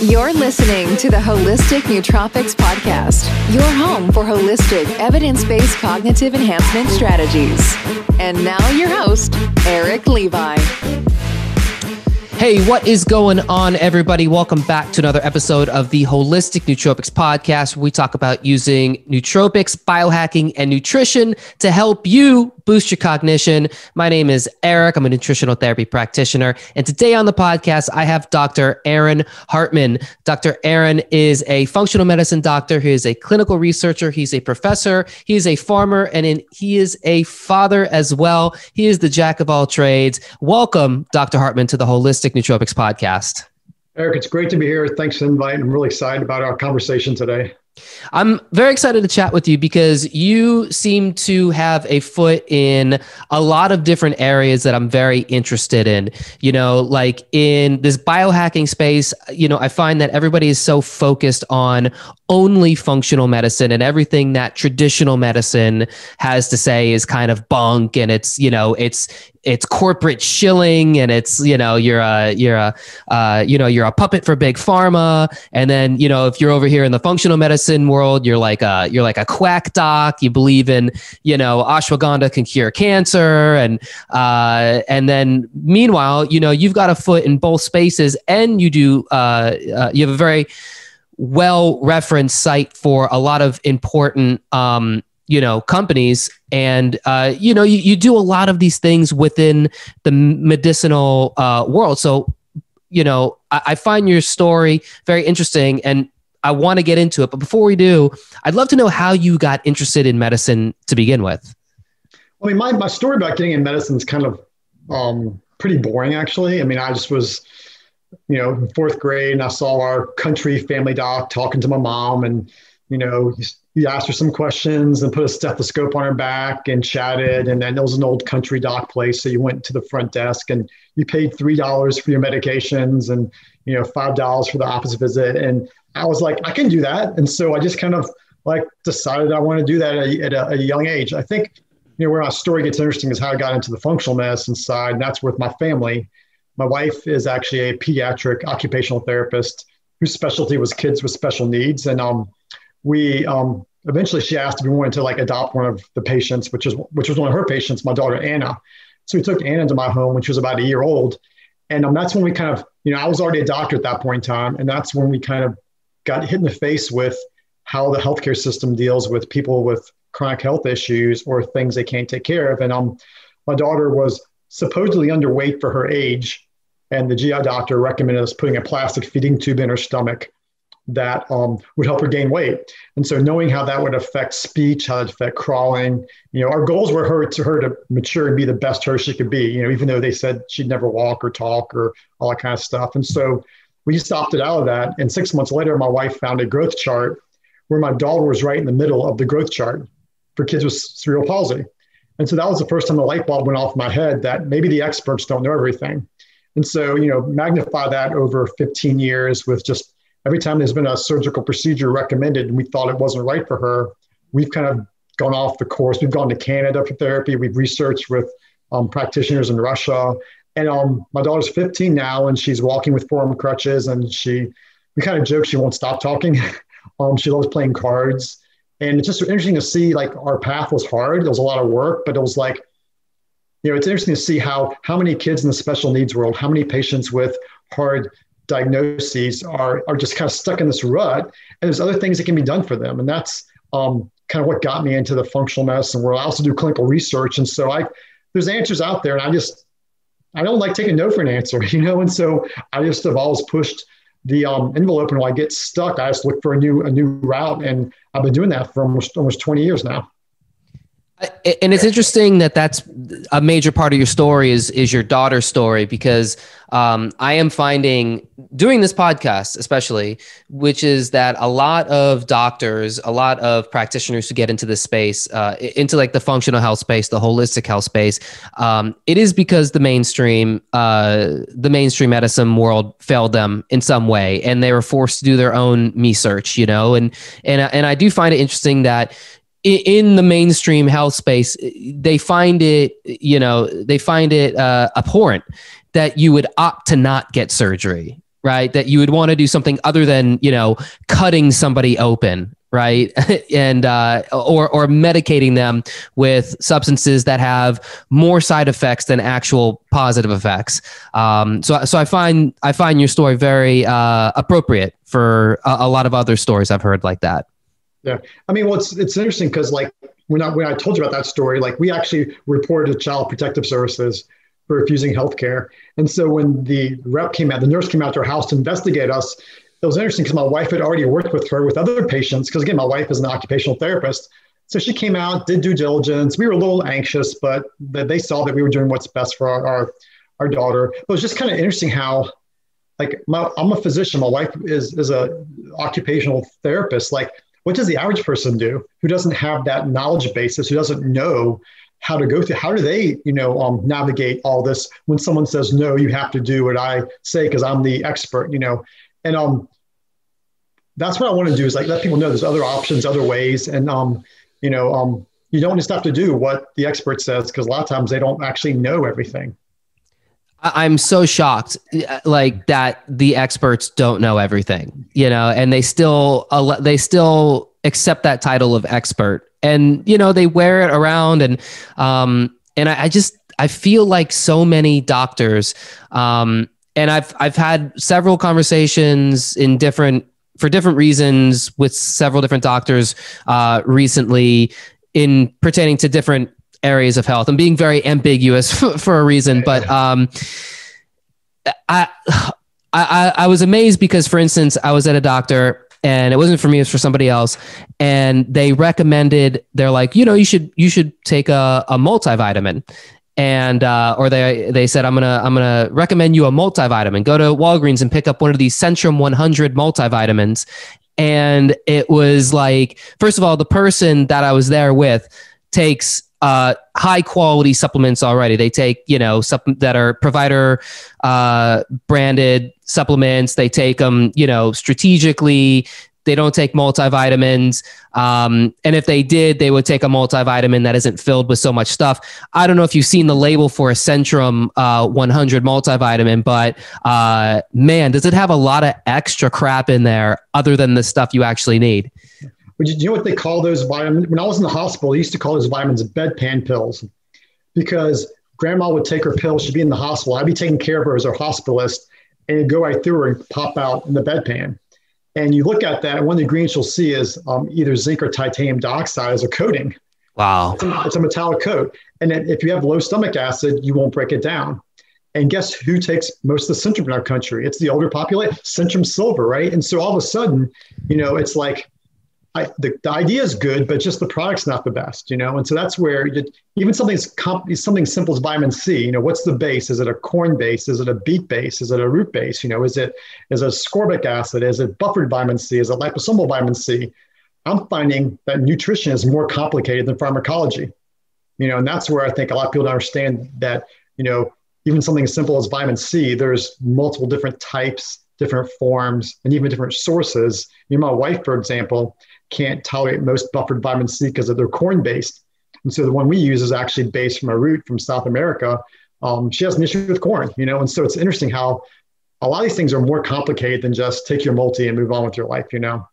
You're listening to the Holistic Nootropics Podcast, your home for holistic, evidence based cognitive enhancement strategies. And now, your host, Eric Levi. Hey, what is going on, everybody? Welcome back to another episode of the Holistic Nootropics Podcast, where we talk about using nootropics, biohacking, and nutrition to help you boost your cognition. My name is Eric. I'm a nutritional therapy practitioner. And today on the podcast, I have Dr. Aaron Hartman. Dr. Aaron is a functional medicine doctor. He is a clinical researcher. He's a professor. He is a farmer and in, he is a father as well. He is the jack of all trades. Welcome, Dr. Hartman, to the Holistic Nootropics Podcast. Eric, it's great to be here. Thanks for inviting. I'm really excited about our conversation today. I'm very excited to chat with you because you seem to have a foot in a lot of different areas that I'm very interested in. You know, like in this biohacking space, you know, I find that everybody is so focused on only functional medicine and everything that traditional medicine has to say is kind of bunk and it's, you know, it's it's corporate shilling and it's you know you're a you're a uh, you know you're a puppet for big pharma. And then you know if you're over here in the functional medicine world you're like a you're like a quack doc. You believe in you know ashwagandha can cure cancer. And uh, and then meanwhile you know you've got a foot in both spaces and you do uh, uh you have a very well referenced site for a lot of important um, you know companies. And uh, you know you, you do a lot of these things within the medicinal uh, world. So you know I, I find your story very interesting and i want to get into it. But before we do i'd love to know how you got interested in medicine to begin with. I mean my, my story about getting in medicine is kind of um, pretty boring actually. I mean i just was you know fourth grade and i saw our country family doc talking to my mom and you know he asked her some questions and put a stethoscope on her back and chatted. And then there was an old country doc place. So you went to the front desk and you paid $3 for your medications and, you know, $5 for the office visit. And I was like, I can do that. And so I just kind of like decided I want to do that at, a, at a, a young age. I think, you know, where my story gets interesting is how I got into the functional medicine side. And that's with my family. My wife is actually a pediatric occupational therapist whose specialty was kids with special needs. And, um, we um, eventually she asked if we wanted to like adopt one of the patients, which is which was one of her patients, my daughter Anna. So we took Anna into my home when she was about a year old, and um, that's when we kind of you know I was already a doctor at that point in time, and that's when we kind of got hit in the face with how the healthcare system deals with people with chronic health issues or things they can't take care of. And um, my daughter was supposedly underweight for her age, and the GI doctor recommended us putting a plastic feeding tube in her stomach that um, would help her gain weight. And so knowing how that would affect speech, how it affect crawling, you know, our goals were her to her to mature and be the best her she could be, you know, even though they said she'd never walk or talk or all that kind of stuff. And so we just opted out of that. And six months later, my wife found a growth chart where my daughter was right in the middle of the growth chart for kids with cerebral palsy. And so that was the first time the light bulb went off my head that maybe the experts don't know everything. And so, you know, magnify that over 15 years with just every time there's been a surgical procedure recommended and we thought it wasn't right for her, we've kind of gone off the course. We've gone to Canada for therapy. We've researched with um, practitioners in Russia. And um, my daughter's 15 now and she's walking with four arm crutches and she, we kind of joke she won't stop talking. um, she loves playing cards. And it's just interesting to see like our path was hard. There was a lot of work, but it was like, you know, it's interesting to see how how many kids in the special needs world, how many patients with hard diagnoses are, are just kind of stuck in this rut. And there's other things that can be done for them. And that's um, kind of what got me into the functional medicine world. I also do clinical research. And so I, there's answers out there and I just, I don't like taking no for an answer, you know? And so I just have always pushed the um, envelope and when I get stuck, I just look for a new, a new route. And I've been doing that for almost, almost 20 years now and it's interesting that that's a major part of your story is is your daughter's story because um, I am finding doing this podcast especially, which is that a lot of doctors, a lot of practitioners who get into this space, uh, into like the functional health space, the holistic health space, um, it is because the mainstream, uh, the mainstream medicine world failed them in some way, and they were forced to do their own research, you know, and and and I do find it interesting that in the mainstream health space, they find it, you know, they find it uh, abhorrent that you would opt to not get surgery. right? That you would want to do something other than, you know, cutting somebody open, right? and uh, or or medicating them with substances that have more side effects than actual positive effects. Um, so so I find I find your story very uh, appropriate for a, a lot of other stories I've heard like that. Yeah, I mean, well, it's it's interesting because like when I when I told you about that story, like we actually reported to Child Protective Services for refusing health care. And so when the rep came out, the nurse came out to our house to investigate us, it was interesting because my wife had already worked with her with other patients. Because again, my wife is an occupational therapist. So she came out, did due diligence. We were a little anxious, but they saw that we were doing what's best for our, our, our daughter. It was just kind of interesting how, like, my, I'm a physician. My wife is, is a occupational therapist. Like, what does the average person do who doesn't have that knowledge basis, who doesn't know how to go through how do they you know um, navigate all this when someone says no you have to do what i say because i'm the expert you know? And um that's what i want to do is like let people know there's other options other ways and um you know um you don't just have to do what the expert says because a lot of times they don't actually know everything I'm so shocked, like that the experts don't know everything, you know, and they still they still accept that title of expert. And you know they wear it around and um and I, I just I feel like so many doctors um and I've I've had several conversations in different for different reasons with several different doctors uh, recently in pertaining to different areas of health. I'm being very ambiguous for, for a reason, but um, I, I I was amazed because, for instance, I was at a doctor and it wasn't for me; it was for somebody else. And they recommended they're like, you know, you should you should take a, a multivitamin, and uh, or they they said I'm gonna I'm gonna recommend you a multivitamin. Go to Walgreens and pick up one of these Centrum 100 multivitamins. And it was like, first of all, the person that I was there with takes uh, high quality supplements already. They take, you know, supp- that are provider uh, branded supplements. They take them, you know, strategically. They don't take multivitamins. Um, and if they did, they would take a multivitamin that isn't filled with so much stuff. I don't know if you've seen the label for a Centrum uh, 100 multivitamin, but uh, man, does it have a lot of extra crap in there other than the stuff you actually need? But you know what they call those vitamins? When I was in the hospital, they used to call those vitamins bedpan pills because grandma would take her pills. She'd be in the hospital. I'd be taking care of her as her hospitalist and it'd go right through her and pop out in the bedpan. And you look at that, and one of the ingredients you'll see is um, either zinc or titanium dioxide as a coating. Wow. It's a, it's a metallic coat. And if you have low stomach acid, you won't break it down. And guess who takes most of the Centrum in our country? It's the older population, Centrum Silver, right? And so all of a sudden, you know, it's like I, the, the idea is good, but just the product's not the best, you know? And so that's where you, even something, comp, something simple as vitamin C, you know, what's the base? Is it a corn base? Is it a beet base? Is it a root base? You know, is it, is it ascorbic acid? Is it buffered vitamin C? Is it liposomal vitamin C? I'm finding that nutrition is more complicated than pharmacology, you know, and that's where I think a lot of people don't understand that, you know, even something as simple as vitamin C, there's multiple different types, different forms, and even different sources. You know, my wife, for example, can't tolerate most buffered vitamin C because their corn based. And so the one we use is actually based from a root from South America. Um, she has an issue with corn, you know, and so it's interesting how a lot of these things are more complicated than just take your multi and move on with your life, you know.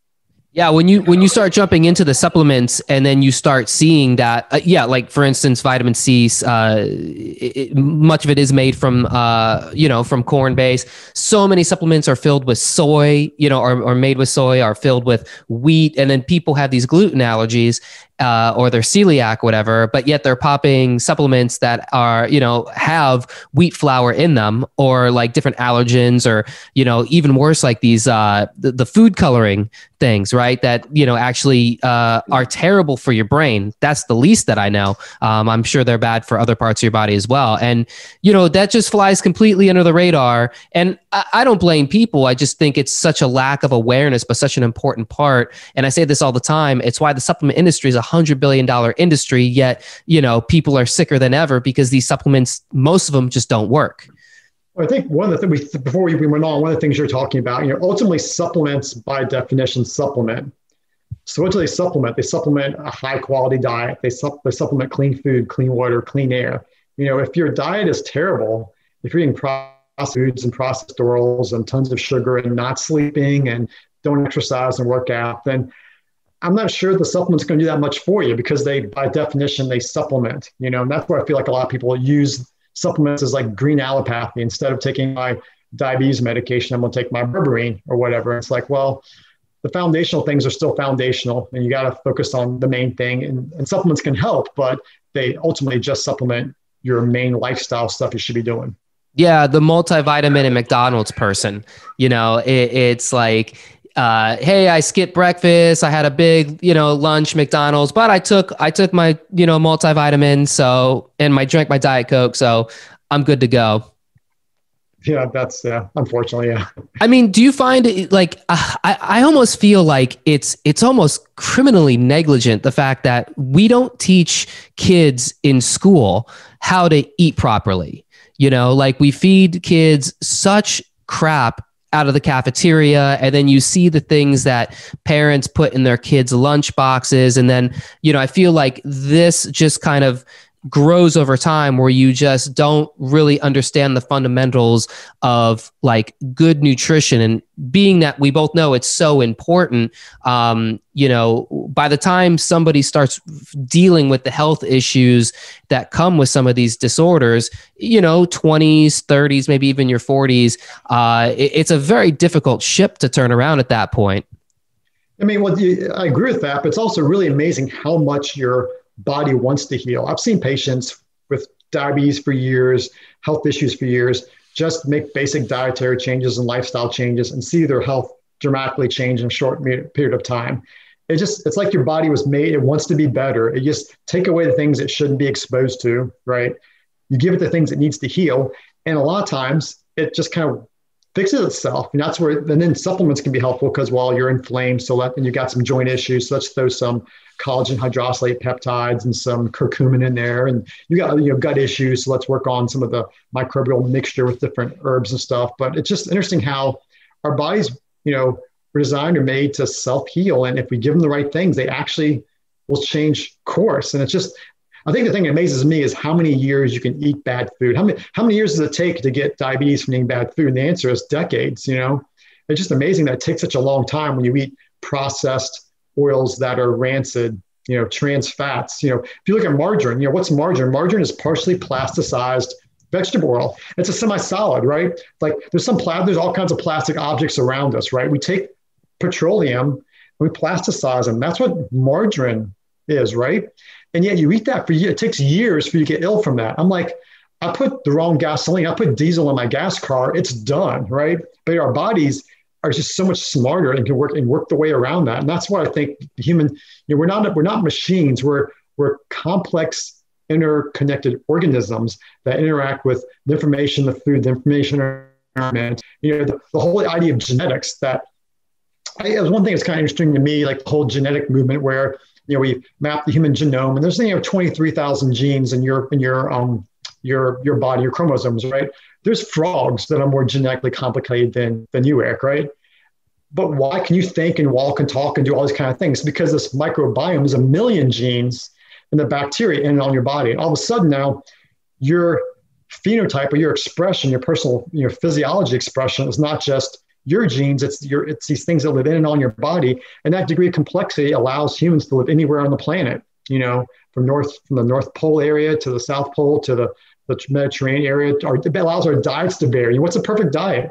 Yeah, when you when you start jumping into the supplements and then you start seeing that, uh, yeah, like for instance, vitamin C, uh, it, much of it is made from uh, you know from corn base. So many supplements are filled with soy, you know, or made with soy, are filled with wheat, and then people have these gluten allergies, uh, or they're celiac, whatever, but yet they're popping supplements that are, you know, have wheat flour in them or like different allergens or, you know, even worse, like these, uh, the, the food coloring things, right? That, you know, actually uh, are terrible for your brain. That's the least that I know. Um, I'm sure they're bad for other parts of your body as well. And, you know, that just flies completely under the radar. And I, I don't blame people. I just think it's such a lack of awareness, but such an important part. And I say this all the time. It's why the supplement industry is a hundred billion dollar industry, yet you know people are sicker than ever because these supplements, most of them just don't work. I think one of the things before we went on, one of the things you're talking about, you know, ultimately supplements by definition supplement. So what do they supplement? They supplement a high quality diet. They, they supplement clean food, clean water, clean air. You know, if your diet is terrible, if you're eating processed foods and processed oils and tons of sugar and not sleeping and don't exercise and work out, then I'm not sure the supplement's going to do that much for you because they, by definition, they supplement. You know, and that's where I feel like a lot of people use supplements as like green allopathy instead of taking my diabetes medication. I'm going to take my berberine or whatever. It's like, well, the foundational things are still foundational, and you got to focus on the main thing. And, and supplements can help, but they ultimately just supplement your main lifestyle stuff you should be doing. Yeah, the multivitamin and McDonald's person. You know, it, it's like uh, hey, I skipped breakfast. I had a big, you know, lunch McDonald's, but I took I took my, you know, multivitamin, so and my drank my diet coke, so I'm good to go. Yeah, that's yeah. Unfortunately, yeah. I mean, do you find it like uh, I I almost feel like it's it's almost criminally negligent the fact that we don't teach kids in school how to eat properly. You know, like we feed kids such crap out of the cafeteria and then you see the things that parents put in their kids lunch boxes and then you know i feel like this just kind of grows over time where you just don't really understand the fundamentals of like good nutrition and being that we both know it's so important um, you know by the time somebody starts dealing with the health issues that come with some of these disorders you know 20s 30s maybe even your 40s uh, it, it's a very difficult ship to turn around at that point. I mean well i agree with that but it's also really amazing how much your body wants to heal. I've seen patients with diabetes for years, health issues for years, just make basic dietary changes and lifestyle changes and see their health dramatically change in a short period of time. It just it's like your body was made, it wants to be better. It just take away the things it shouldn't be exposed to, right? You give it the things it needs to heal. And a lot of times it just kind of fixes itself. And that's where, and then supplements can be helpful because while you're inflamed, so let, and you got some joint issues, so let's throw some collagen hydrolysate peptides and some curcumin in there. And you got you know gut issues, so let's work on some of the microbial mixture with different herbs and stuff. But it's just interesting how our bodies, you know, were designed or made to self heal, and if we give them the right things, they actually will change course. And it's just I think the thing that amazes me is how many years you can eat bad food. How many how many years does it take to get diabetes from eating bad food? And the answer is decades. You know, it's just amazing that it takes such a long time when you eat processed oils that are rancid. You know, trans fats. You know, if you look at margarine, you know what's margarine? Margarine is partially plasticized vegetable oil. It's a semi-solid, right? Like there's some pla- there's all kinds of plastic objects around us, right? We take petroleum we plasticize them. That's what margarine is, right? And yet you eat that for years. It takes years for you to get ill from that. I'm like, I put the wrong gasoline. I put diesel in my gas car. It's done, right? But our bodies are just so much smarter and can work and work the way around that. And that's why I think human, you know, we're not we're not machines. We're we're complex, interconnected organisms that interact with the information, the food, the information environment. You know, the, the whole idea of genetics that I, was one thing that's kind of interesting to me, like the whole genetic movement where you know, we map the human genome, and there's you know 23,000 genes in your in your um your your body, your chromosomes, right? There's frogs that are more genetically complicated than than you, Eric, right? But why can you think and walk and talk and do all these kind of things? Because this microbiome is a million genes in the bacteria in and on your body. And all of a sudden now, your phenotype or your expression, your personal, your physiology expression is not just your genes, it's your it's these things that live in and on your body. And that degree of complexity allows humans to live anywhere on the planet, you know, from north from the North Pole area to the South Pole to the, the Mediterranean area. Our, it allows our diets to vary. What's a perfect diet?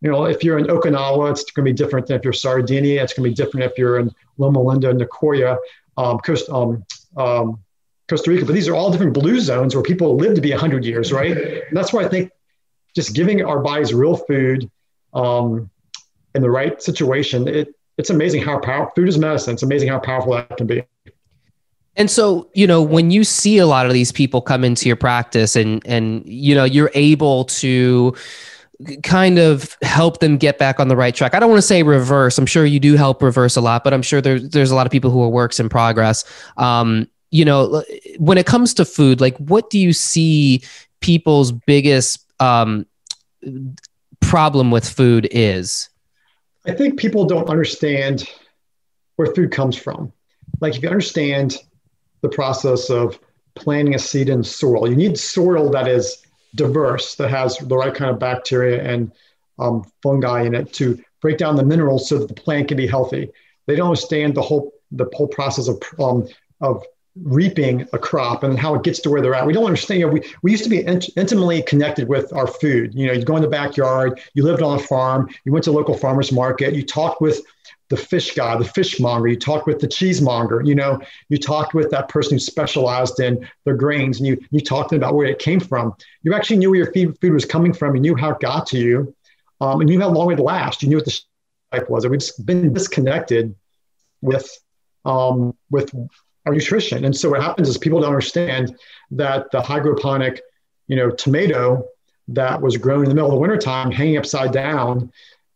You know, if you're in Okinawa, it's going to be different than if you're Sardinia. It's going to be different if you're in Loma Linda, Nicoya, um, Coast, um, um, Costa Rica. But these are all different blue zones where people live to be 100 years, right? And that's why I think just giving our bodies real food um, in the right situation, it, it's amazing how powerful food is medicine. It's amazing how powerful that can be. And so, you know, when you see a lot of these people come into your practice and and you know, you're able to kind of help them get back on the right track. I don't want to say reverse. I'm sure you do help reverse a lot, but I'm sure there's there's a lot of people who are works in progress. Um, you know, when it comes to food, like what do you see people's biggest um, problem with food is? I think people don't understand where food comes from. Like, if you understand the process of planting a seed in soil, you need soil that is diverse, that has the right kind of bacteria and um, fungi in it to break down the minerals so that the plant can be healthy. They don't understand the whole the whole process of um, of reaping a crop and how it gets to where they're at. We don't understand. You know, we, we used to be int- intimately connected with our food. You know, you go in the backyard, you lived on a farm, you went to local farmer's market, you talked with the fish guy, the fishmonger, you talked with the cheesemonger, you know, you talked with that person who specialized in their grains and you, you talked about where it came from. You actually knew where your food, food was coming from. You knew how it got to you um, and you knew how long it last. You knew what the type was. We've just been disconnected with, um, with our nutrition. And so what happens is people don't understand that the hydroponic, you know, tomato that was grown in the middle of the wintertime, hanging upside down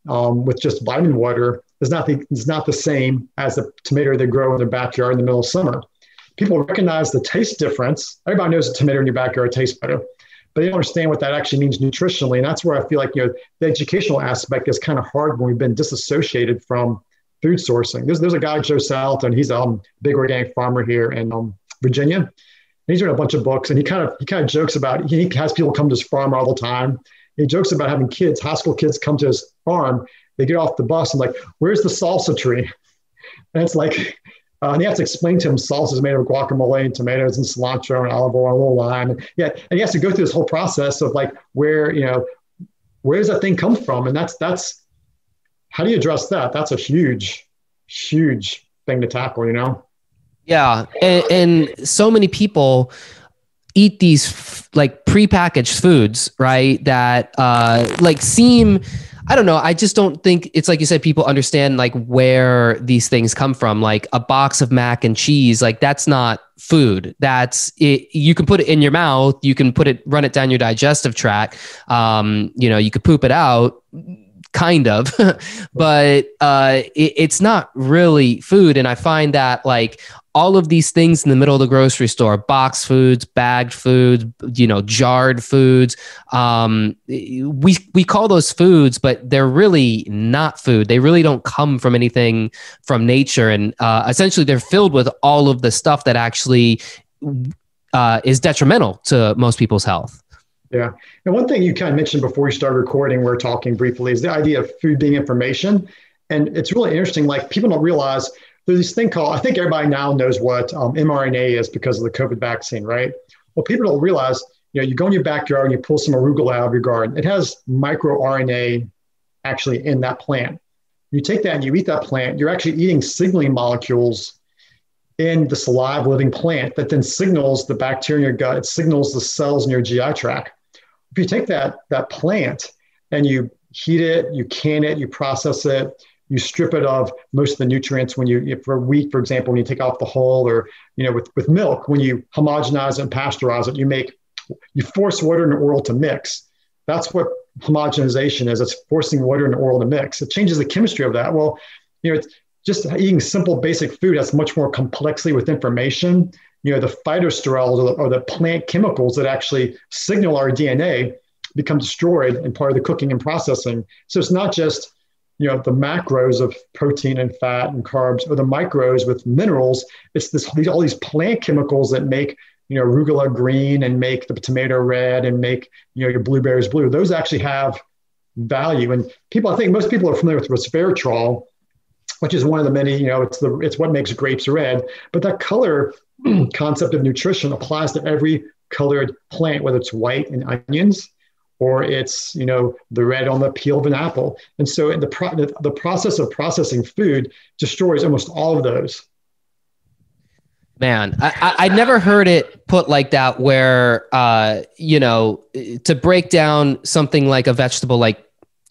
um, with just vitamin water, is not the is not the same as the tomato they grow in their backyard in the middle of summer. People recognize the taste difference. Everybody knows a tomato in your backyard tastes better, but they don't understand what that actually means nutritionally. And that's where I feel like you know the educational aspect is kind of hard when we've been disassociated from food sourcing. There's, there's a guy, Joel Salatin, he's a um, big organic farmer here in um, Virginia. He's written a bunch of books and he kind of he kind of jokes about he has people come to his farm all the time. He jokes about having kids, high school kids come to his farm. They get off the bus and like, where's the salsa tree? And it's like, uh, and he has to explain to him salsa is made of guacamole and tomatoes and cilantro and olive oil and little lime. And yeah, and he has to go through this whole process of like where you know where does that thing come from? And that's that's how do you address that? That's a huge, huge thing to tackle, you know? Yeah. And, and so many people eat these f- like prepackaged foods, right? That uh, like seem, I don't know. I just don't think it's like you said, people understand like where these things come from. Like a box of mac and cheese, like that's not food. That's it. You can put it in your mouth. You can put it, run it down your digestive tract. Um, you know, you could poop it out kind of, but uh, it, it's not really food. And I find that like all of these things in the middle of the grocery store box foods bagged foods you know jarred foods um, we we call those foods but they're really not food. They really don't come from anything from nature. And uh, essentially they're filled with all of the stuff that actually uh, is detrimental to most people's health yeah. And one thing you kind of mentioned before we started recording, we are talking briefly, is the idea of food being information. And it's really interesting. Like people don't realize there's this thing called, I think everybody now knows what um, mRNA is because of the COVID vaccine, right? Well, people don't realize, you know, you go in your backyard and you pull some arugula out of your garden. It has microRNA actually in that plant. You take that and you eat that plant, you're actually eating signaling molecules in this live living plant that then signals the bacteria in your gut, it signals the cells in your GI tract if you take that that plant and you heat it, you can it, you process it, you strip it of most of the nutrients when you for wheat, for example, when you take off the hull, or you know, with, with milk, when you homogenize and pasteurize it, you make you force water and oil to mix. That's what homogenization is. It's forcing water and oil to mix. It changes the chemistry of that. Well, you know, it's just eating simple basic food that's much more complexity with information you know, the phytosterols or the, or the plant chemicals that actually signal our DNA become destroyed in part of the cooking and processing. So it's not just you know the macros of protein and fat and carbs or the micros with minerals. It's this these, all these plant chemicals that make you know arugula green and make the tomato red and make you know your blueberries blue. Those actually have value. And people i think most people are familiar with resveratrol which is one of the many you know it's the it's what makes grapes red. But that color concept of nutrition applies to every colored plant, whether it's white in onions or it's you know the red on the peel of an apple. And so the pro- the, process of processing food destroys almost all of those. Man, I, I, I never heard it put like that. Where uh, you know, to break down something like a vegetable like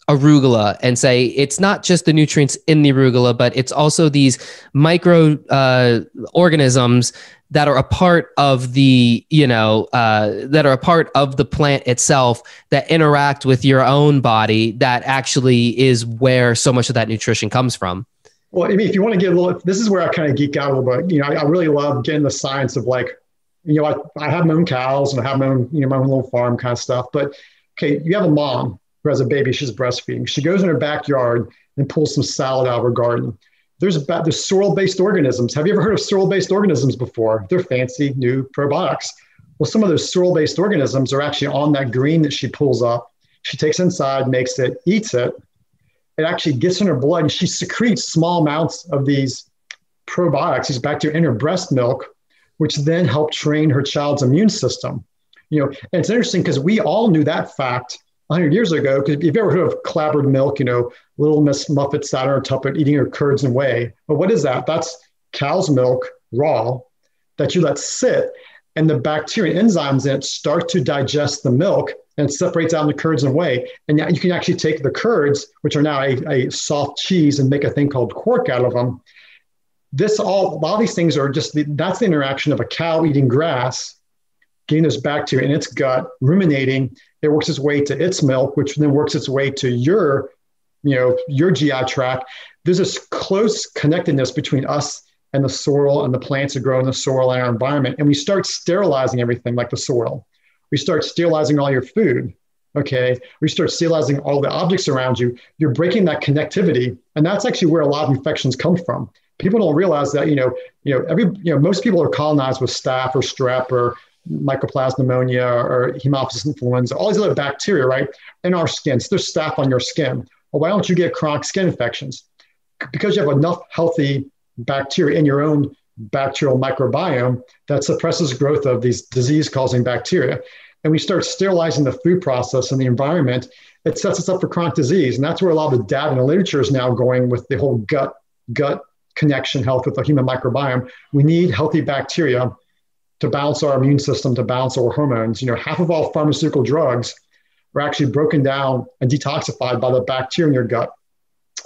arugula and say it's not just the nutrients in the arugula, but it's also these micro uh, organisms that are a part of the you know uh, that are a part of the plant itself that interact with your own body that actually is where so much of that nutrition comes from. Well i mean if you want to get a little this is where i kind of geek out a little bit you know i, I really love getting the science of like you know I, I have my own cows and i have my own you know my own little farm kind of stuff but okay you have a mom who has a baby she's breastfeeding she goes in her backyard and pulls some salad out of her garden there's about there's soil-based organisms. Have you ever heard of soil-based organisms before? They're fancy new probiotics. Well, some of those soil based organisms are actually on that green that she pulls up. She takes inside, makes it, eats it. It actually gets in her blood and she secretes small amounts of these probiotics, these bacteria in her breast milk, which then help train her child's immune system. You know, and it's interesting because we all knew that fact 100 years ago. Because if you've ever heard of clabbered milk, you know, little Miss Muffet sat on her tuffet eating her curds and whey. But what is that? That's cow's milk raw that you let sit, and the bacteria enzymes in it start to digest the milk and separates out the curds and whey. And you can actually take the curds, which are now a, a soft cheese, and make a thing called quark out of them. This all, all these things are just the, that's the interaction of a cow eating grass, getting those bacteria in its gut, ruminating. It works its way to its milk, which then works its way to your, you know, your GI tract. There's this close connectedness between us and the soil and the plants that grow in the soil and our environment. And we start sterilizing everything like the soil. We start sterilizing all your food. Okay. We start sterilizing all the objects around you. You're breaking that connectivity. And that's actually where a lot of infections come from. People don't realize that, you know, you know, every, you know, most people are colonized with staph or strep or mycoplasma pneumonia or Haemophilus influenza, all these other bacteria, right, in our skin. So there's staph on your skin. Well, why don't you get chronic skin infections? Because you have enough healthy bacteria in your own bacterial microbiome that suppresses growth of these disease causing bacteria. And we start sterilizing the food process and the environment, it sets us up for chronic disease. And that's where a lot of the data and the literature is now going with the whole gut, gut connection health with the human microbiome. We need healthy bacteria to balance our immune system, to balance our hormones. You know, half of all pharmaceutical drugs are actually broken down and detoxified by the bacteria in your gut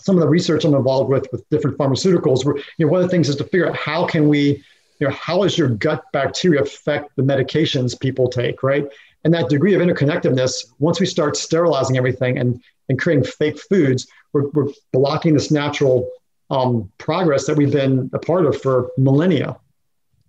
some of the research I'm involved with with different pharmaceuticals, where you know one of the things is to figure out how can we, you know, how does your gut bacteria affect the medications people take, right? And that degree of interconnectedness, once we start sterilizing everything and and creating fake foods, we're, we're blocking this natural um, progress that we've been a part of for millennia.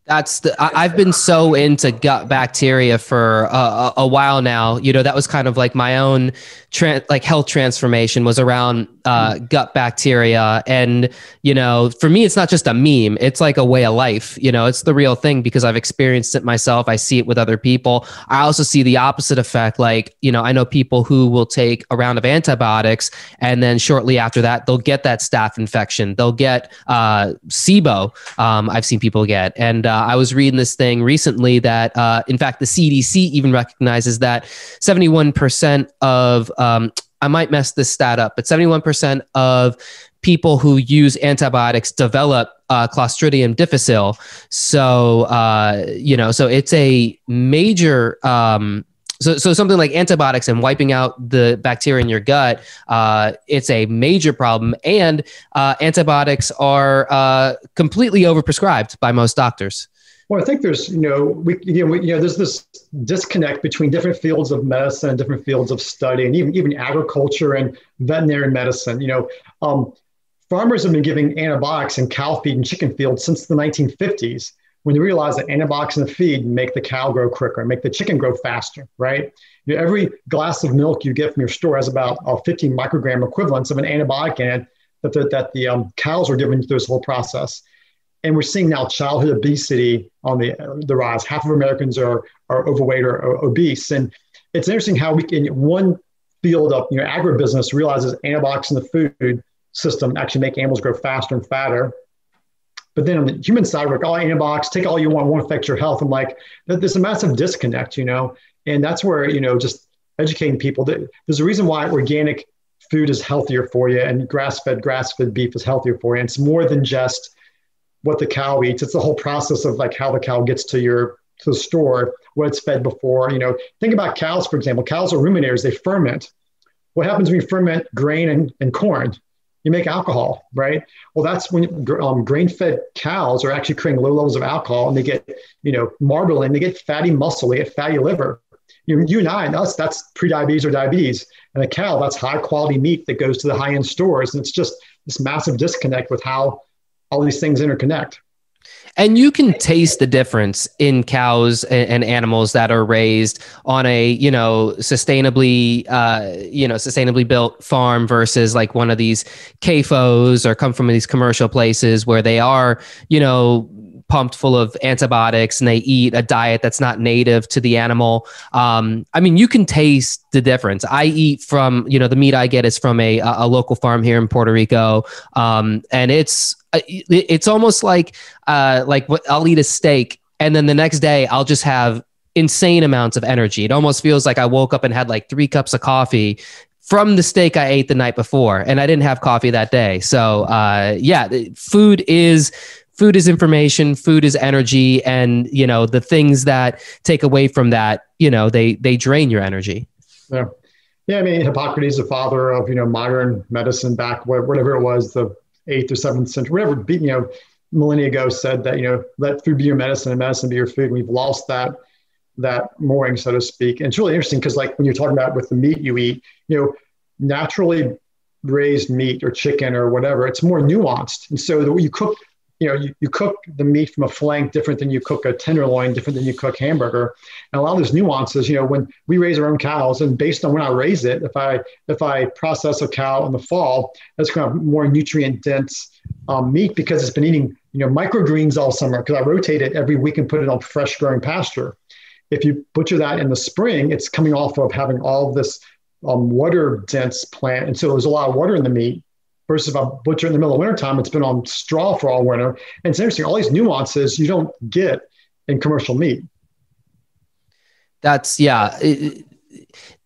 That's the. I, have been so into gut bacteria for a, a, while now. You know, that was kind of like my own, tra- like health transformation was around uh, mm. gut bacteria, and you know, for me, it's not just a meme. It's like a way of life. You know, it's the real thing because I've experienced it myself. I see it with other people. I also see the opposite effect. Like, you know, I know people who will take a round of antibiotics, and then shortly after that, they'll get that staph infection. They'll get uh, SIBO. Um, I've seen people get, and uh, I was reading this thing recently that, uh, in fact, the CDC even recognizes that 71% of, um, I might mess this stat up, but 71% of people who use antibiotics develop uh, Clostridium difficile. So, uh, you know, so it's a major um, so, so something like antibiotics and wiping out the bacteria in your gut, uh, it's a major problem. And uh, antibiotics are uh, completely overprescribed by most doctors. Well, I think there's, you know, we, you know, we, you know, there's this disconnect between different fields of medicine, different fields of study, and even even agriculture and veterinary medicine. You know, um, farmers have been giving antibiotics in cow feed and chicken feed since the 1950s, when you realize that antibiotics in the feed make the cow grow quicker, make the chicken grow faster. Right? Every glass of milk you get from your store has about uh, 15 microgram equivalents of an antibiotic in it that the, that the um, cows are given through this whole process and we're seeing now childhood obesity on the the rise. Half of Americans are are overweight or, or obese, and it's interesting how we can one field of you know agribusiness realizes antibiotics in the food system actually make animals grow faster and fatter. But then on the human side, we're like, oh, antibiotics, take all you want, won't affect your health. I'm like, there's a massive disconnect, you know, and that's where you know just educating people. That there's a reason why organic food is healthier for you, and grass-fed, grass-fed beef is healthier for you. And it's more than just what the cow eats. It's the whole process of like how the cow gets to your to the store, what it's fed before. You know, think about cows, for example. Cows are ruminators, they ferment. What happens when you ferment grain and, and corn? You make alcohol, right? Well, that's when um, grain-fed cows are actually creating low levels of alcohol, and they get, you know, marbling, they get fatty muscle, they get fatty liver. You, you and I, and us, that's pre-diabetes or diabetes. And a cow, that's high-quality meat that goes to the high-end stores, and it's just this massive disconnect with how all these things interconnect. And you can taste the difference in cows and, animals that are raised on a, you know, sustainably, uh, you know, sustainably built farm versus like one of these CAFOs or come from these commercial places where they are, you know, pumped full of antibiotics and they eat a diet that's not native to the animal. Um, I mean, you can taste the difference. I eat from, you know, the meat I get is from a, a local farm here in Puerto Rico. Um, and it's, it's almost like, uh, like I'll eat a steak and then the next day I'll just have insane amounts of energy. It almost feels like I woke up and had like three cups of coffee from the steak I ate the night before, and I didn't have coffee that day. So, uh, yeah, food is food is information, food is energy, and you know the things that take away from that, you know, they they drain your energy. Yeah, yeah. I mean, Hippocrates, the father of you know modern medicine, back whatever it was, the eighth or seventh century, whatever you know, millennia ago, said that you know let food be your medicine and medicine be your food. We've lost that that mooring, so to speak. And it's really interesting because, like, when you're talking about with the meat you eat, you know, naturally raised meat or chicken or whatever, it's more nuanced. And so the way you cook, you know, you, you cook the meat from a flank different than you cook a tenderloin, different than you cook hamburger. And a lot of those nuances, you know, when we raise our own cows and based on when I raise it, if I if I process a cow in the fall, that's going to of more nutrient dense um, meat because it's been eating, you know, microgreens all summer because I rotate it every week and put it on fresh growing pasture. If you butcher that in the spring, it's coming off of having all this um, water dense plant. And so there's a lot of water in the meat versus if I butcher in the middle of wintertime, it's been on straw for all winter. And it's interesting, all these nuances you don't get in commercial meat. That's, yeah. It,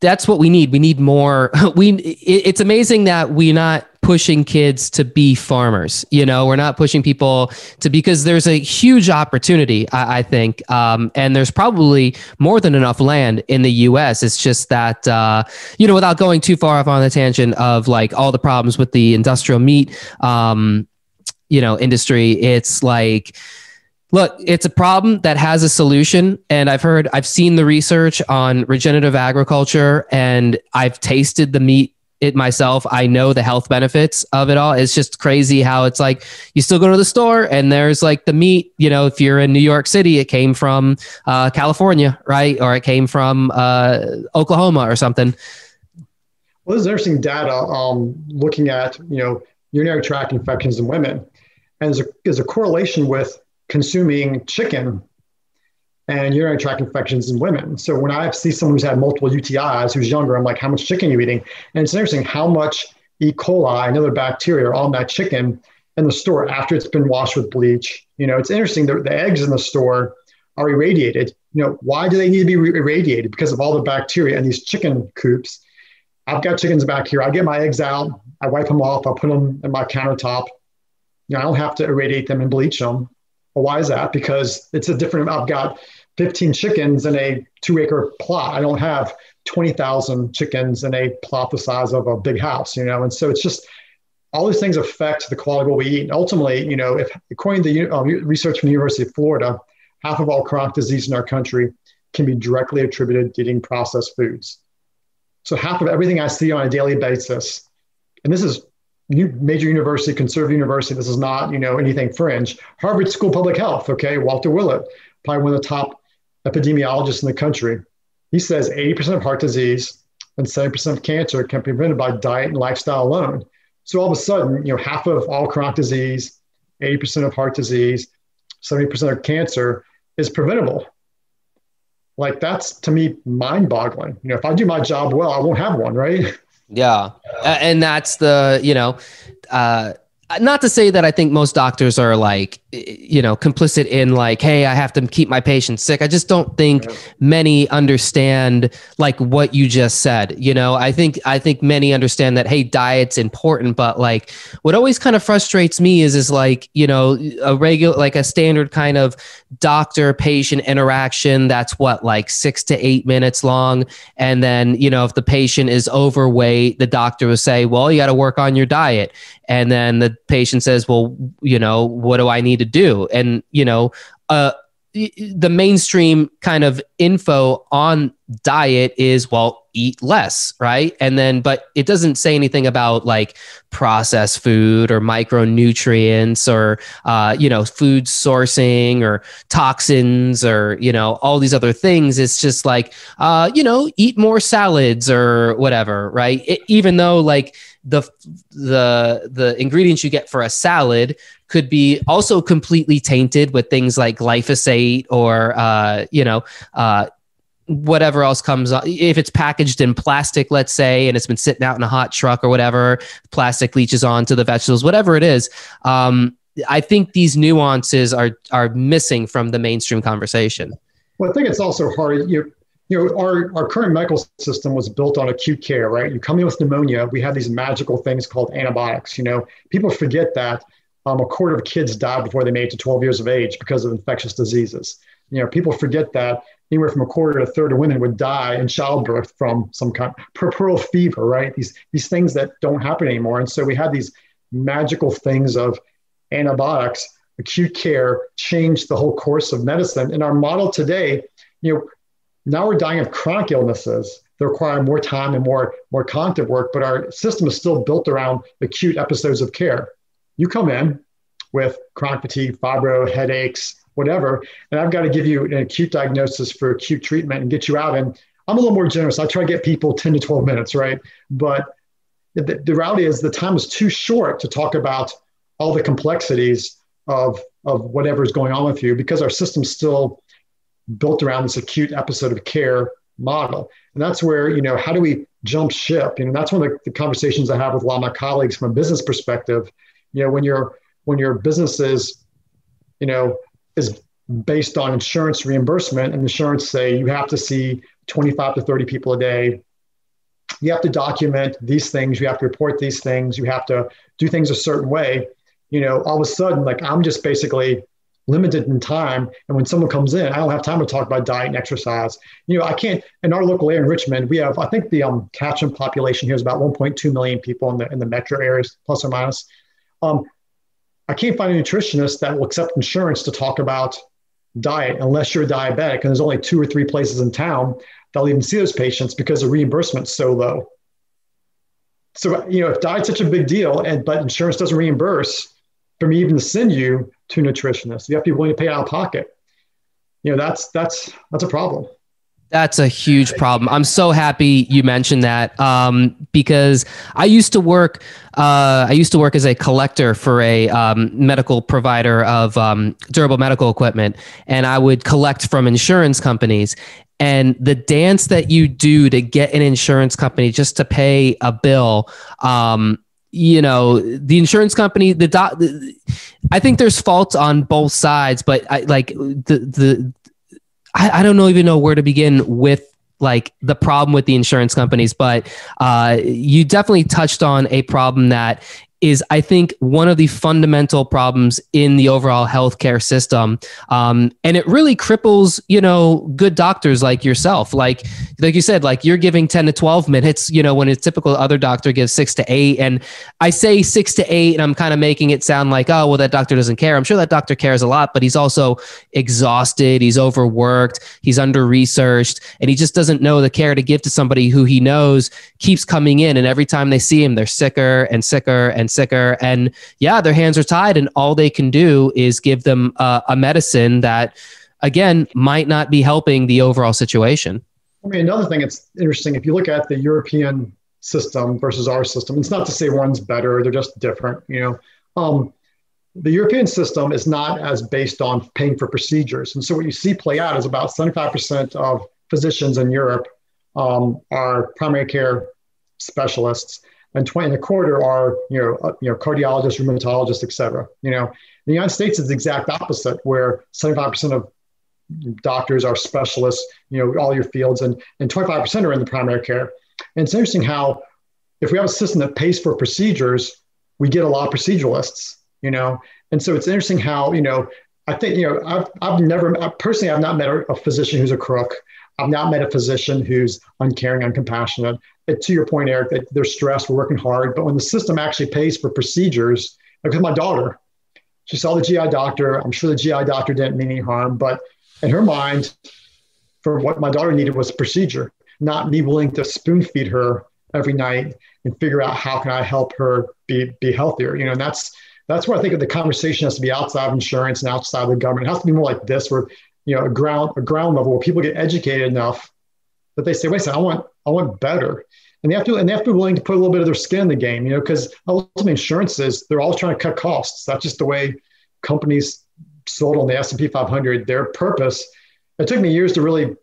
that's what we need. We need more. We, it, it's amazing that we're not pushing kids to be farmers. You know, we're not pushing people to because there's a huge opportunity, I, I think, um, and there's probably more than enough land in the U.S. It's just that uh, you know, without going too far off on the tangent of like all the problems with the industrial meat, um, you know, industry. It's like look, it's a problem that has a solution. And I've heard, I've seen the research on regenerative agriculture and I've tasted the meat it myself. I know the health benefits of it all. It's just crazy how it's like you still go to the store and there's like the meat. You know, if you're in New York City, it came from uh, California, right? Or it came from uh, Oklahoma or something. Well, there's interesting data um, looking at you know urinary tract infections in women, and there's a, there's a correlation with consuming chicken and urinary tract infections in women. So when I see someone who's had multiple UTIs who's younger, I'm like, how much chicken are you eating? And it's interesting how much E. coli and other bacteria are on that chicken in the store after it's been washed with bleach. You know, it's interesting that the eggs in the store are irradiated. You know, why do they need to be irradiated? Because of all the bacteria in these chicken coops. I've got chickens back here. I get my eggs out, I wipe them off, I put them in my countertop. You know, I don't have to irradiate them and bleach them. Well, why is that? Because it's a different, I've got 15 chickens in a two acre plot. I don't have 20,000 chickens in a plot the size of a big house, you know? And so it's just, all these things affect the quality of what we eat. And ultimately, you know, if according to the uh, research from the University of Florida, half of all chronic disease in our country can be directly attributed to eating processed foods. So half of everything I see on a daily basis, and this is major university, conservative university. This is not, you know, anything fringe. Harvard School of Public Health. Okay, Walter Willett, probably one of the top epidemiologists in the country. He says 80% of heart disease and 70% of cancer can be prevented by diet and lifestyle alone. So all of a sudden, you know, half of all chronic disease, 80% of heart disease, 70% of cancer is preventable. Like that's to me mind-boggling. You know, if I do my job well, I won't have one, right? Yeah. And that's the, you know, uh, not to say that I think most doctors are like, you know, complicit in like, hey, I have to keep my patients sick. I just don't think many understand like what you just said. You know, I think I think many understand that hey, diet's important, but like what always kind of frustrates me is is like, you know, a regular like a standard kind of doctor patient interaction that's what like 6 to 8 minutes long and then, you know, if the patient is overweight, the doctor will say, "Well, you got to work on your diet." And then the patient says, "Well, you know, what do I need to do?" And you know, uh, the mainstream kind of info on diet is well eat less, right? And then, but it doesn't say anything about like processed food or micronutrients or, uh, you know, food sourcing or toxins or, you know, all these other things. It's just like, uh, you know, eat more salads or whatever, right? It, even though like, the the the ingredients you get for a salad could be also completely tainted with things like glyphosate or uh, you know uh, whatever else comes up. If it's packaged in plastic let's say and it's been sitting out in a hot truck or whatever plastic leaches onto the vegetables whatever it is um, i think these nuances are are missing from the mainstream conversation. Well i think it's also hard you you know our, our current medical system was built on acute care right? You come in with pneumonia we have these magical things called antibiotics you know? People forget that um, a quarter of kids die before they made it to 12 years of age because of infectious diseases. You know people forget that anywhere from a quarter to a third of women would die in childbirth from some kind of puerperal fever, right? These these things that don't happen anymore. And so we had these magical things of antibiotics, acute care, changed the whole course of medicine. In our model today, you know, now we're dying of chronic illnesses that require more time and more more cognitive work, but our system is still built around acute episodes of care. You come in with chronic fatigue, fibro, headaches, whatever. And I've got to give you an acute diagnosis for acute treatment and get you out. And I'm a little more generous. I try to get people 10 to 12 minutes, right? But the, the reality is the time is too short to talk about all the complexities of, of whatever is going on with you because our system's still built around this acute episode of care model. And that's where, you know, how do we jump ship? You know, that's one of the, the conversations I have with a lot of my colleagues from a business perspective. You know, when your when your business is, you know, is based on insurance reimbursement, and insurance say you have to see 25 to 30 people a day. You have to document these things. You have to report these things. You have to do things a certain way. You know, all of a sudden, like I'm just basically limited in time. And when someone comes in, I don't have time to talk about diet and exercise. You know, I can't. In our local area in Richmond, we have I think the um, catchment population here is about 1.2 million people in the in the metro areas, plus or minus. Um, I can't find a nutritionist that will accept insurance to talk about diet unless you're diabetic. And there's only two or three places in town that'll even see those patients because the reimbursement's so low. So, you know, if diet's such a big deal and but insurance doesn't reimburse for me even to send you to a nutritionist, you have to be willing to pay out of pocket. You know, that's that's that's a problem. That's a huge problem. I'm so happy you mentioned that um, because I used to work. Uh, I used to work as a collector for a um, medical provider of um, durable medical equipment, and I would collect from insurance companies. And the dance that you do to get an insurance company just to pay a bill, um, you know, the insurance company, the doc. I think there's faults on both sides, but I like the the I, I don't know even know where to begin with like the problem with the insurance companies, but uh, you definitely touched on a problem that is I think one of the fundamental problems in the overall healthcare system, um, and it really cripples you know good doctors like yourself. Like like you said, like you're giving ten to twelve minutes, you know, when a typical other doctor gives six to eight. And I say six to eight, and I'm kind of making it sound like oh well that doctor doesn't care. I'm sure that doctor cares a lot, but he's also exhausted, he's overworked, he's under researched, and he just doesn't know the care to give to somebody who he knows keeps coming in, and every time they see him, they're sicker and sicker and sicker. And yeah, their hands are tied, and all they can do is give them uh, a medicine that, again, might not be helping the overall situation. I mean, another thing that's interesting if you look at the European system versus our system. It's not to say one's better; they're just different. You know, um, the European system is not as based on paying for procedures, and so what you see play out is about 75% of physicians in Europe um, are primary care specialists, and 20 and a quarter are you know uh, you know cardiologists, rheumatologists, et cetera. You know, the United States is the exact opposite, where 75% of doctors are specialists, you know, all your fields, and and 25% are in the primary care. And it's interesting how if we have a system that pays for procedures, we get a lot of proceduralists, you know. And so it's interesting how you know I think you know I've I've never personally I've not met a, a physician who's a crook. I've not met a physician who's uncaring, uncompassionate But to your point, Eric, that they're stressed, we're working hard. But when the system actually pays for procedures, because my daughter, she saw the GI doctor. I'm sure the GI doctor didn't mean any harm, but in her mind, for what my daughter needed was a procedure. not me willing to spoon feed her every night and figure out how can I help her be be healthier. You know, and that's that's where I think of the conversation has to be outside of insurance and outside of the government. It has to be more like this, where you know a ground a ground level where people get educated enough that they say, wait a second, I want I want better. And they have to and they have to be willing to put a little bit of their skin in the game, you know, because ultimately insurances, they're all trying to cut costs. That's just the way companies sold on the S&P 500. Their purpose, it took me years to really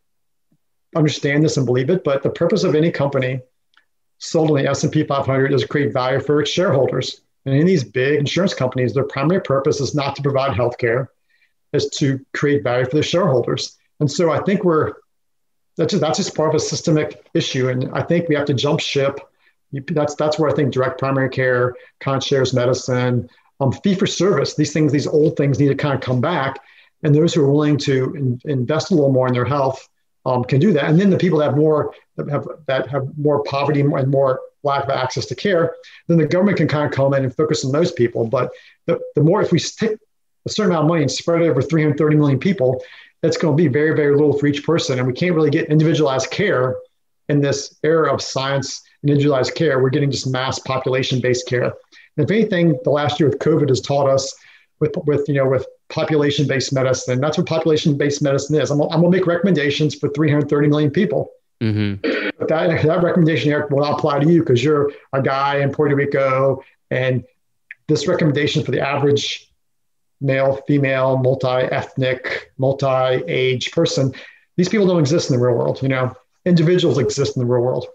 understand this and believe it, but the purpose of any company sold on the S&P 500 is to create value for its shareholders. And in these big insurance companies, their primary purpose is not to provide healthcare, is to create value for the shareholders. And so I think we're that's just, that's just part of a systemic issue, and I think we have to jump ship. That's that's where I think direct primary care, concierge medicine, um, fee for service, these things, these old things need to kind of come back, and those who are willing to in, invest a little more in their health um, can do that. And then the people that have more that have that have more poverty and more lack of access to care, then the government can kind of come in and focus on those people. But the, the more if we take a certain amount of money and spread it over 330 million people, that's going to be very, very little for each person. And we can't really get individualized care in this era of science and individualized care. We're getting just mass population based care. And if anything, the last year with COVID has taught us with, with you know, with population based medicine, that's what population based medicine is. I'm, I'm going to make recommendations for 330 million people. Mm-hmm. But that, that recommendation, Eric, will not apply to you because you're a guy in Puerto Rico. And this recommendation for the average male, female, multi-ethnic, multi-age person. These people don't exist in the real world. You know, individuals exist in the real world.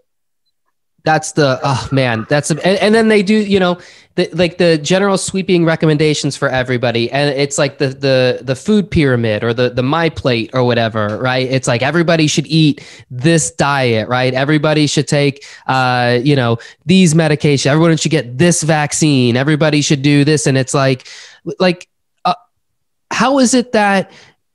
That's the oh man, that's a, and, and then they do you know the, like the general sweeping recommendations for everybody, and it's like the the the food pyramid or the the my plate or whatever, right? It's like everybody should eat this diet, right? Everybody should take uh you know these medications. Everyone should get this vaccine. Everybody should do this, and it's like like how is it that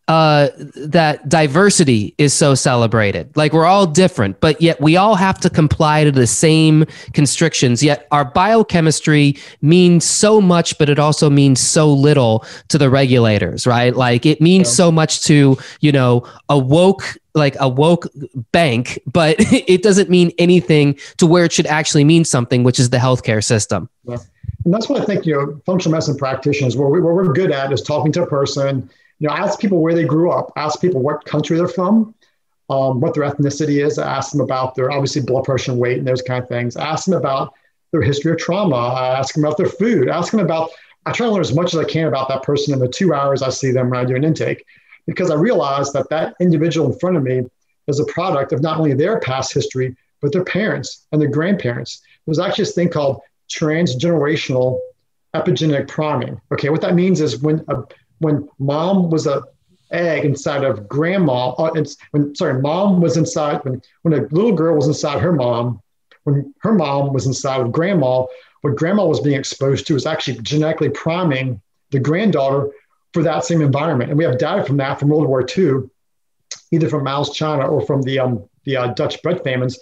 uh, that diversity is so celebrated. Like we're all different, but yet we all have to comply to the same constrictions. Yet our biochemistry means so much, but it also means so little to the regulators, right? Like it means yeah. so much to, you know, a woke like a woke bank, but it doesn't mean anything to where it should actually mean something, which is the healthcare system. Yeah. And that's what I think, you know, functional medicine practitioners, what, we, what we're good at is talking to a person, you know, ask people where they grew up, ask people what country they're from, um, what their ethnicity is, ask them about their obviously blood pressure and weight and those kind of things, ask them about their history of trauma, ask them about their food, ask them about, I try to learn as much as I can about that person in the two hours I see them when I do an intake, because I realize that that individual in front of me is a product of not only their past history, but their parents and their grandparents. There's actually this thing called transgenerational epigenetic priming. Okay, what that means is when a, when mom was a egg inside of grandma, uh, when sorry, mom was inside when when a little girl was inside her mom, when her mom was inside of grandma, what grandma was being exposed to was actually genetically priming the granddaughter for that same environment. And we have data from that from World War II, either from Mao's China or from the um, the uh, Dutch bread famines.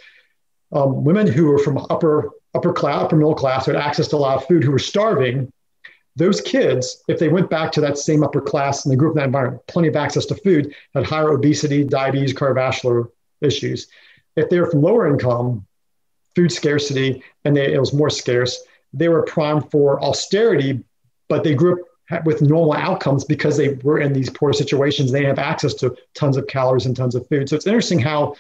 Um, women who were from upper upper class, upper middle class, who had access to a lot of food, who were starving, those kids, if they went back to that same upper class and they grew up in that environment, plenty of access to food, had higher obesity, diabetes, cardiovascular issues. If they were from lower income, food scarcity, and they, it was more scarce, they were primed for austerity, but they grew up with normal outcomes because they were in these poor situations. They have access to tons of calories and tons of food. So it's interesting how,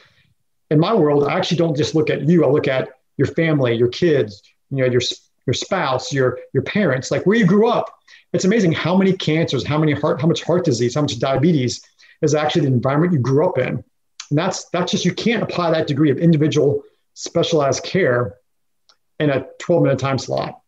in my world, I actually don't just look at you. I look at your family, your kids, you know, your your spouse, your your parents, like where you grew up. It's amazing how many cancers, how many heart, how much heart disease, how much diabetes is actually the environment you grew up in. And that's that's just you can't apply that degree of individual specialized care in a 12 minute time slot.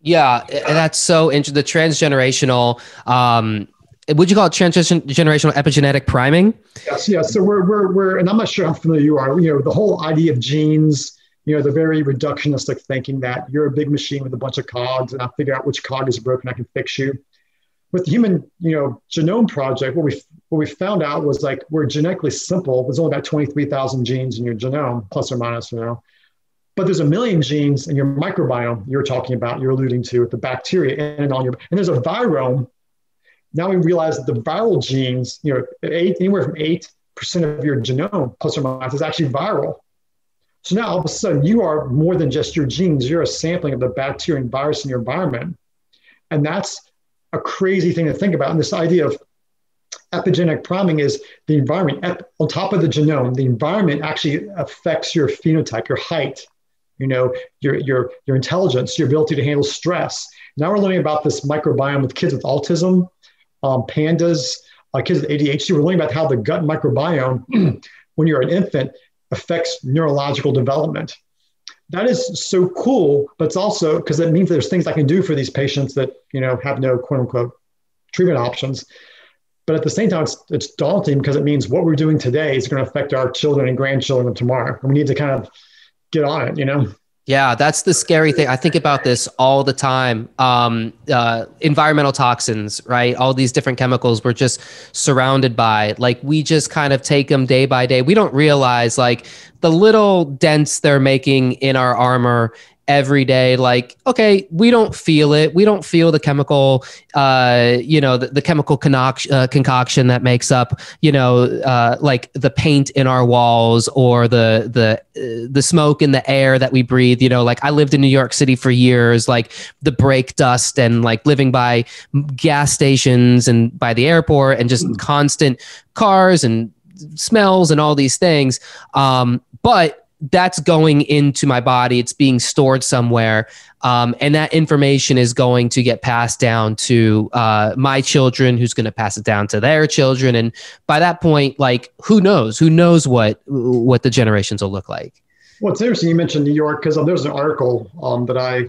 Yeah, that's so interesting. The transgenerational um, would you call it transgenerational epigenetic priming? Yes, yes. So we're, we're, we're, and I'm not sure how familiar you are, you know, the whole idea of genes, you know, the very reductionistic thinking that you're a big machine with a bunch of cogs and I'll figure out which cog is broken, I can fix you. With the human, you know, genome project, what we what we found out was like we're genetically simple. There's only about 23,000 genes in your genome, plus or minus, you know. But there's a million genes in your microbiome you're talking about, you're alluding to with the bacteria in and on your and there's a virome. Now we realize that the viral genes, you know, eight, anywhere from eight percent of your genome, plus or minus, is actually viral. So now all of a sudden you are more than just your genes, you're a sampling of the bacteria and virus in your environment. And that's a crazy thing to think about. And this idea of epigenetic priming is the environment on top of the genome, the environment actually affects your phenotype, your height, you know, your, your, your intelligence, your ability to handle stress. Now we're learning about this microbiome with kids with autism, um, pandas, uh, kids with ADHD. We're learning about how the gut microbiome, when you're an infant, affects neurological development. That is so cool, but it's also because it means there's things I can do for these patients that you know have no quote unquote treatment options. But at the same time, it's, it's daunting because it means what we're doing today is going to affect our children and grandchildren tomorrow. And we need to kind of get on it, you know? Yeah, that's the scary thing. I think about this all the time. Um, uh, environmental toxins, right? All these different chemicals we're just surrounded by. Like we just kind of take them day by day. We don't realize like the little dents they're making in our armor every day like okay we don't feel it we don't feel the chemical uh you know the, the chemical concoction, uh, concoction that makes up you know uh like the paint in our walls or the the uh, the smoke in the air that we breathe you know like i lived in new york city for years like the brake dust and like living by gas stations and by the airport and just mm. constant cars and smells and all these things um but that's going into my body. It's being stored somewhere. Um, and that information is going to get passed down to uh, my children, who's going to pass it down to their children. And by that point, like, who knows? Who knows what what the generations will look like? Well, it's interesting you mentioned New York because um, there's an article um, that I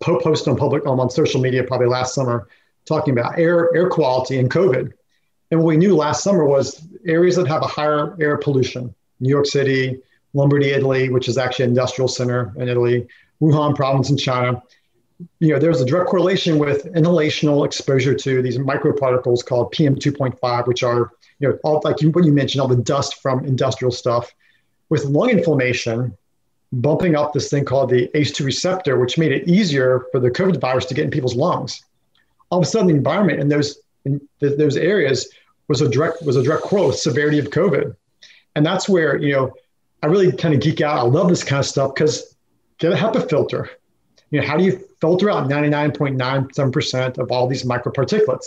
po- posted on public um, on social media probably last summer talking about air air quality and COVID. And what we knew last summer was areas that have a higher air pollution, New York City, Lombardy, Italy, which is actually an industrial center in Italy, Wuhan province in China. You know, there's a direct correlation with inhalational exposure to these microparticles called PM2.5, which are, you know, all like you, what you mentioned, all the dust from industrial stuff, with lung inflammation, bumping up this thing called the ACE2 receptor, which made it easier for the COVID virus to get in people's lungs. All of a sudden, the environment in those in th- those areas was a direct was a direct quote with severity of COVID, and that's where you know I really kind of geek out. I love this kind of stuff because get a HEPA filter. You know, how do you filter out 99.97% of all these microparticulates?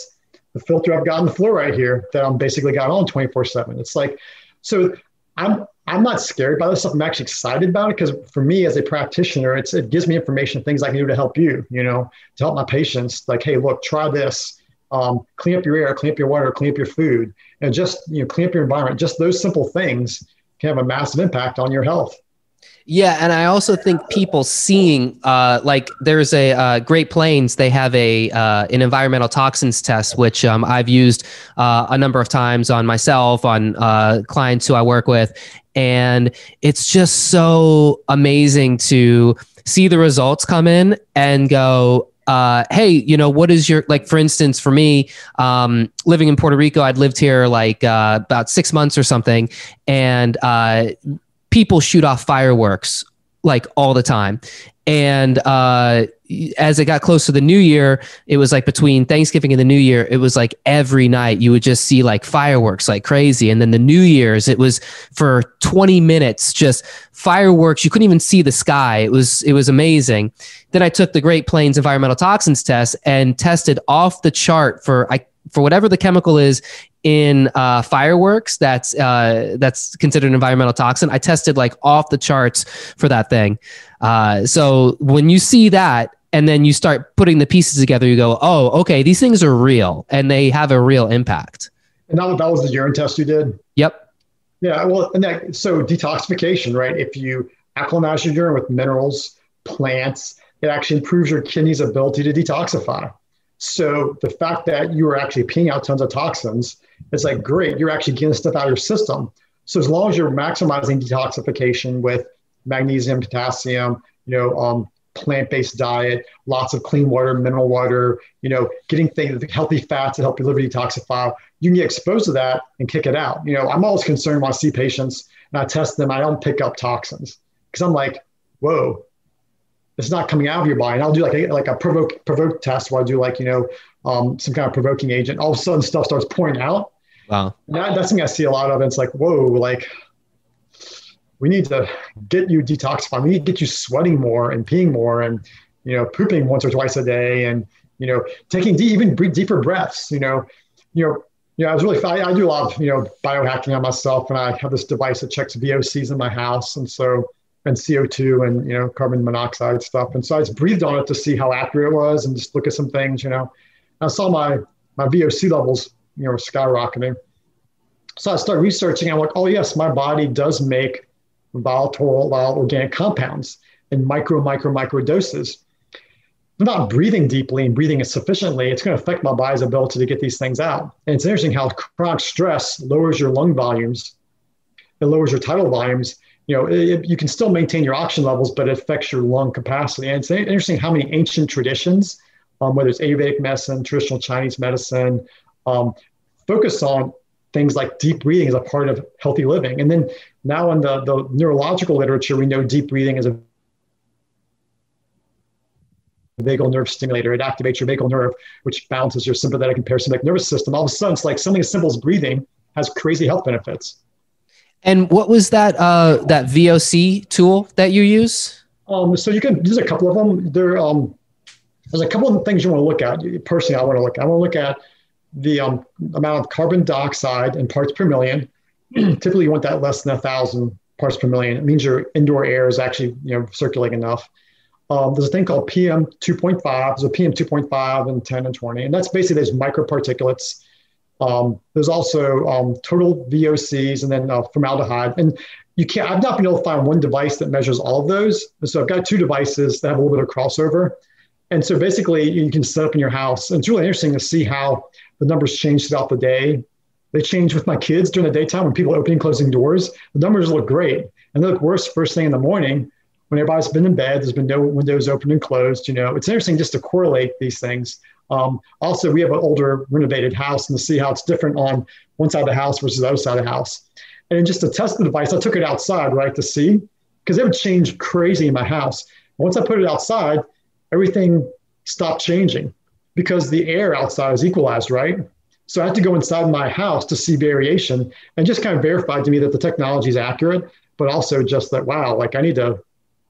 The filter I've got on the floor right here that I'm basically got on 24 seven. It's like, so I'm, I'm not scared by this stuff. I'm actually excited about it because for me as a practitioner, it's, it gives me information, things I can do to help you, you know, to help my patients like, Hey, look, try this. Um, clean up your air, clean up your water, clean up your food, and just, you know, clean up your environment. Just those simple things can have a massive impact on your health. Yeah, and I also think people seeing, uh, like, there's a uh, Great Plains. They have a uh, an environmental toxins test, which um, I've used uh, a number of times on myself, on uh, clients who I work with, and it's just so amazing to see the results come in and go, uh, hey, you know, what is your like? For instance, for me, um, living in Puerto Rico, I'd lived here like uh, about six months or something, and uh, people shoot off fireworks like all the time, and uh, as it got close to the new year, it was like between Thanksgiving and the new year, it was like every night you would just see like fireworks like crazy. And then the New Year's, it was for 20 minutes, just fireworks. You couldn't even see the sky. It was, it was amazing. Then I took the Great Plains environmental toxins test and tested off the chart for, I, for whatever the chemical is in uh, fireworks that's uh, that's considered an environmental toxin. I tested like off the charts for that thing. Uh, so when you see that, and then you start putting the pieces together you go oh okay these things are real and they have a real impact. And that, that was the urine test you did? Yep. Yeah well and that so detoxification right? If you alkalinize your urine with minerals plants it actually improves your kidney's ability to detoxify. So the fact that you are actually peeing out tons of toxins it's like great you're actually getting stuff out of your system. So as long as you're maximizing detoxification with magnesium potassium you know um, plant-based diet, lots of clean water, mineral water, you know, getting things, healthy fats to help your liver detoxify. You can get exposed to that and kick it out. You know, I'm always concerned when I see patients and I test them, I don't pick up toxins because I'm like, whoa, it's not coming out of your body. And I'll do like a, like a provoke provoke test where I do like, you know, um, some kind of provoking agent. All of a sudden stuff starts pouring out. Wow. That, that's something I see a lot of. And it's like, whoa, like we need to get you detoxifying. We need to get you sweating more and peeing more and, you know, pooping once or twice a day and, you know, taking deep, even deeper breaths, you know, you know, yeah, I was really, I, I do a lot of, you know, biohacking on myself and I have this device that checks VOCs in my house. And so, and CO2 and, you know, carbon monoxide stuff. And so I just breathed on it to see how accurate it was and just look at some things, you know, I saw my, my VOC levels, you know, skyrocketing. So I started researching. I'm like, oh yes, my body does make volatile, volatile organic compounds in micro, micro, micro doses. I'm not breathing deeply and breathing sufficiently, it's going to affect my body's ability to get these things out. And it's interesting how chronic stress lowers your lung volumes, it lowers your tidal volumes. You know, it, you can still maintain your oxygen levels, but it affects your lung capacity. And it's interesting how many ancient traditions, um, whether it's Ayurvedic medicine, traditional Chinese medicine, um, focus on things like deep breathing as a part of healthy living. And then now in the, the neurological literature, we know deep breathing is a vagal nerve stimulator. It activates your vagal nerve, which balances your sympathetic and parasympathetic nervous system. All of a sudden, it's like something as simple as breathing has crazy health benefits. And what was that uh, that VOC tool that you use? Um, so you can there's a couple of them. There um, there's a couple of things you want to look at. Personally, I want to look. I want to look at the um, amount of carbon dioxide in parts per million. Typically, you want that less than a thousand parts per million. It means your indoor air is actually you know circulating enough. Um, there's a thing called PM 2.5. There's a PM 2.5 and 10 and 20, and that's basically those microparticulates. Um, there's also um, total VOCs and then uh, formaldehyde. And you can't. I've not been able to find one device that measures all of those. And so I've got two devices that have a little bit of crossover. And so basically, you can set up in your house. And it's really interesting to see how the numbers change throughout the day. They change with my kids during the daytime when people are opening and closing doors. The numbers look great, and they look worse first thing in the morning when everybody's been in bed. There's been no windows open and closed. You know, it's interesting just to correlate these things. Um, also, we have an older renovated house, and to see how it's different on one side of the house versus the other side of the house. And just to test the device, I took it outside, right, to see because it would change crazy in my house. Once I put it outside, everything stopped changing because the air outside is equalized, right? So I had to go inside my house to see variation and just kind of verified to me that the technology is accurate, but also just that, wow, like I need to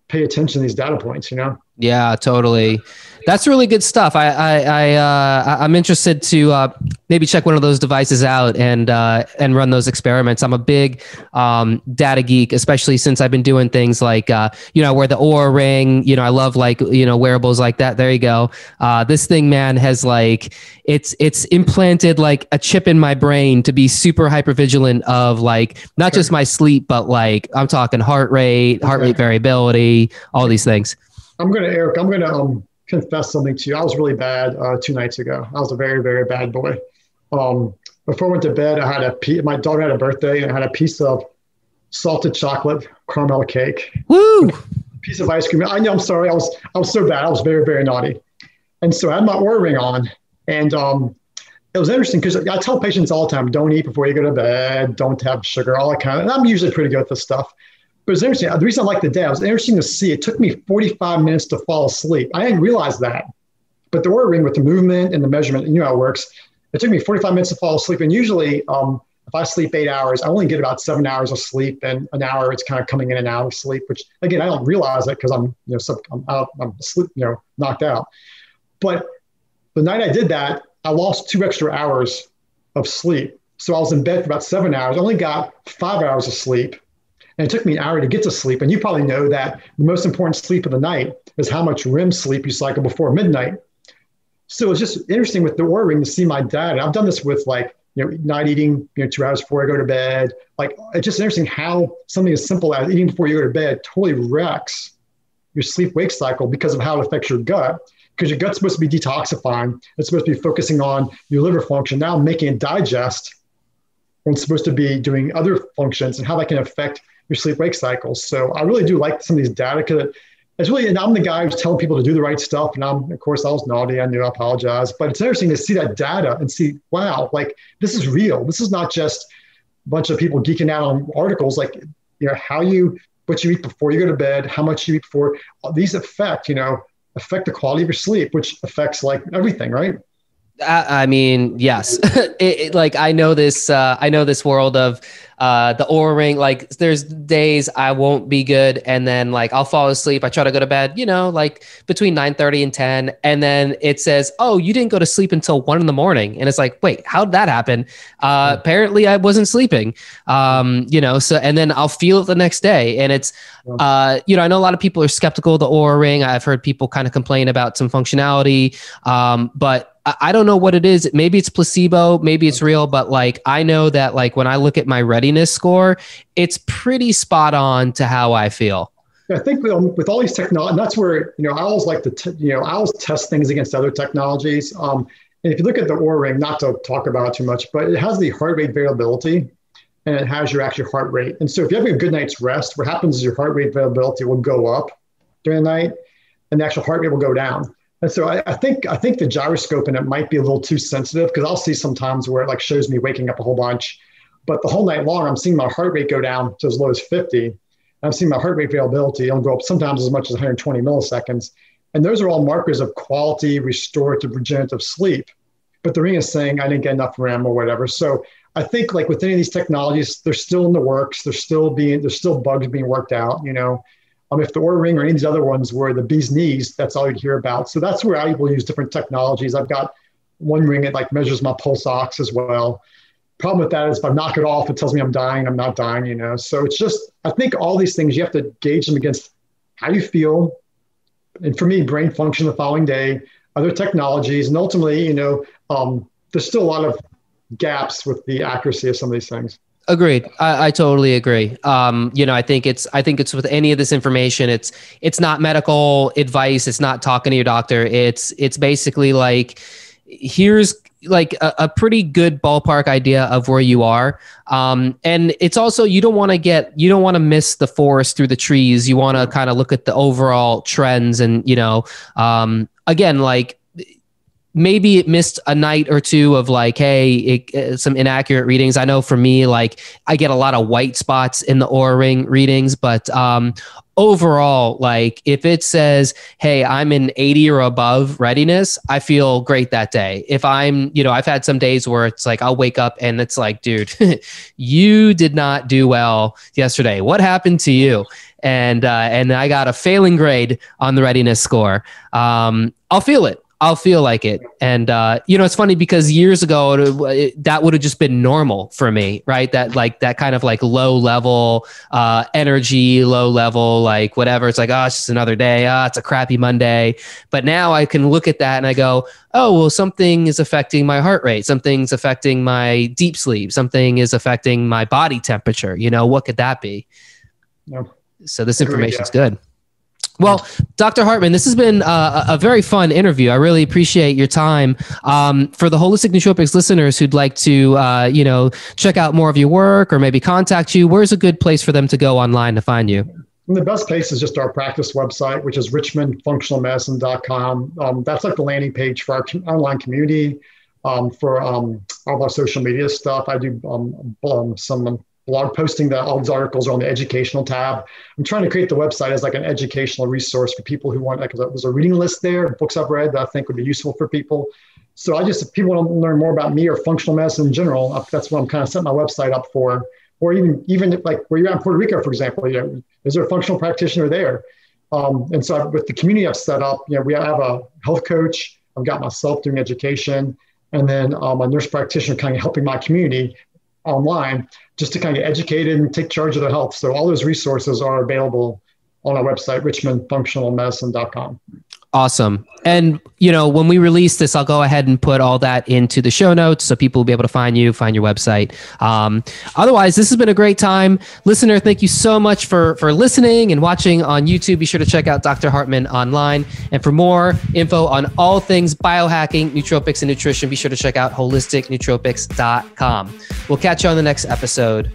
pay attention to these data points, you know? Yeah, totally. That's really good stuff. I, I, I uh, I'm interested to uh, maybe check one of those devices out and uh, and run those experiments. I'm a big um, data geek, especially since I've been doing things like uh, you know, wear the Oura ring. You know, I love like you know wearables like that. There you go. Uh, this thing, man, has like it's it's implanted like a chip in my brain to be super hyper vigilant of like not just my sleep, but like I'm talking heart rate, heart rate variability, all these things. I'm gonna Eric. I'm gonna um, confess something to you. I was really bad uh, two nights ago. I was a very very bad boy. Um, before I went to bed, I had a piece, my daughter had a birthday, and I had a piece of salted chocolate caramel cake. Woo! Piece of ice cream. I know. I'm sorry. I was I was so bad. I was very very naughty, and so I had my Oura ring on, and um, it was interesting because I tell patients all the time, don't eat before you go to bed, don't have sugar, all that kind of. And I'm usually pretty good at this stuff. But it's interesting. The reason I like the day, it was interesting to see. It took me 45 minutes to fall asleep. I didn't realize that. But the Oura ring with the movement and the measurement, you know how it works. It took me 45 minutes to fall asleep. And usually, um, if I sleep eight hours, I only get about seven hours of sleep, and an hour it's kind of coming in and out of sleep. Which again, I don't realize it because I'm you know sub, I'm out, I'm sleep, you know knocked out. But the night I did that, I lost two extra hours of sleep. So I was in bed for about seven hours. I only got five hours of sleep and it took me an hour to get to sleep. And you probably know that the most important sleep of the night is how much REM sleep you cycle before midnight. So it's just interesting with the Oura ring to see my dad. And I've done this with like, you know, not eating, you know, two hours before I go to bed. Like, it's just interesting how something as simple as eating before you go to bed totally wrecks your sleep wake cycle because of how it affects your gut. Because your gut's supposed to be detoxifying, it's supposed to be focusing on your liver function, now making it digest, and it's supposed to be doing other functions and how that can affect your sleep wake cycles. So I really do like some of these data because it's really, and I'm the guy who's telling people to do the right stuff. And I'm, of course, I was naughty. I knew I apologize. But it's interesting to see that data and see, wow, like this is real. This is not just a bunch of people geeking out on articles. Like, you know, how you, what you eat before you go to bed, how much you eat before, these affect, you know, affect the quality of your sleep, which affects like everything, right? I, I mean, yes. it, it, like I know this. Uh, I know this world of uh, the Oura ring. Like there's days I won't be good, and then like I'll fall asleep. I try to go to bed, you know, like between nine thirty and ten, and then it says, "Oh, you didn't go to sleep until one in the morning," and it's like, wait, how did that happen? Uh, apparently, I wasn't sleeping. Um, you know, so and then I'll feel it the next day, and it's, uh, you know, I know a lot of people are skeptical of the Oura ring. I've heard people kind of complain about some functionality, um, but I don't know what it is. Maybe it's placebo, maybe it's real, but like I know that like when I look at my readiness score, it's pretty spot on to how I feel. I think with, with all these technology, that's where you know I always like to t- you know I always test things against other technologies. Um, and if you look at the Oura Ring, not to talk about it too much, but it has the heart rate variability, and it has your actual heart rate. And so if you have a good night's rest, what happens is your heart rate variability will go up during the night, and the actual heart rate will go down. And so I, I, think I think the gyroscope in it might be a little too sensitive because I'll see sometimes where it like shows me waking up a whole bunch, but the whole night long I'm seeing my heart rate go down to as low as 50. I'm seeing my heart rate variability. It'll go up sometimes as much as 120 milliseconds. And those are all markers of quality, restorative, regenerative sleep. But the ring is saying I didn't get enough REM or whatever. So I think like with any of these technologies, they're still in the works. They're still being there's still bugs being worked out. You know, um, if the Oura Ring or any of these other ones were the bee's knees, that's all you'd hear about. So that's where I will use different technologies. I've got one ring that like measures my pulse ox as well. Problem with that is if I knock it off, it tells me I'm dying. I'm not dying, you know. So it's just I think all these things you have to gauge them against how you feel, and for me, brain function the following day, other technologies, and ultimately, you know, um, there's still a lot of gaps with the accuracy of some of these things. Agreed. I, I, totally agree. Um, you know, I think it's I think it's with any of this information, it's it's not medical advice. It's not talking to your doctor. It's it's basically like here's like a, a pretty good ballpark idea of where you are. Um, and it's also you don't want to get you don't want to miss the forest through the trees. You want to kind of look at the overall trends and you know um, again like maybe it missed a night or two of like hey it, uh, some inaccurate readings. I know for me like i get a lot of white spots in the Oura ring readings but um overall like if it says hey i'm in 80 or above readiness i feel great that day. If i'm you know i've had some days where it's like i'll wake up and it's like dude you did not do well yesterday. What happened to you? And uh, and i got a failing grade on the readiness score. Um, i'll feel it I'll feel like it. And, uh, you know, it's funny because years ago, it, it, that would have just been normal for me, right? That like that kind of like low level uh, energy, low level, like whatever. It's like, oh, it's just another day. Ah, oh, it's a crappy Monday. But now I can look at that and I go, oh, well, something is affecting my heart rate. Something's affecting my deep sleep. Something is affecting my body temperature. You know, what could that be? So this information's yeah. good. Well, Dr. Hartman, this has been uh, a very fun interview. I really appreciate your time. Um, for the holistic nootropics listeners who'd like to, uh, you know, check out more of your work or maybe contact you, where's a good place for them to go online to find you? And the best place is just our practice website, which is richmondfunctionalmedicine.com. Um, that's like the landing page for our online community, um, for um, all of our social media stuff. I do um, um, some blog posting that all these articles are on the educational tab. I'm trying to create the website as like an educational resource for people who want, like there's a reading list there, books I've read that I think would be useful for people. So I just, if people want to learn more about me or functional medicine in general, that's what I'm kind of setting my website up for. Or even, even like where you're at in Puerto Rico, for example, you know, is there a functional practitioner there? Um, and so with the community I've set up, you know, we have a health coach, I've got myself doing education, and then um, a nurse practitioner kind of helping my community online just to kind of get educated and take charge of their health. So all those resources are available on our website, richmondfunctionalmedicine.com. Awesome. And, you know, when we release this, I'll go ahead and put all that into the show notes so people will be able to find you, find your website. Um, otherwise, this has been a great time. Listener, thank you so much for, for listening and watching on YouTube. Be sure to check out Dr. Hartman online. And for more info on all things biohacking, nootropics, and nutrition, be sure to check out holisticnootropics.com. We'll catch you on the next episode.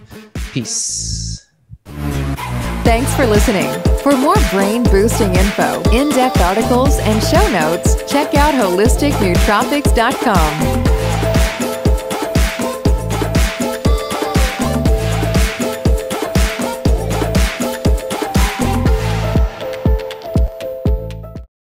Peace. Thanks for listening. For more brain boosting info, in depth articles, and show notes, check out holisticnootropics.com.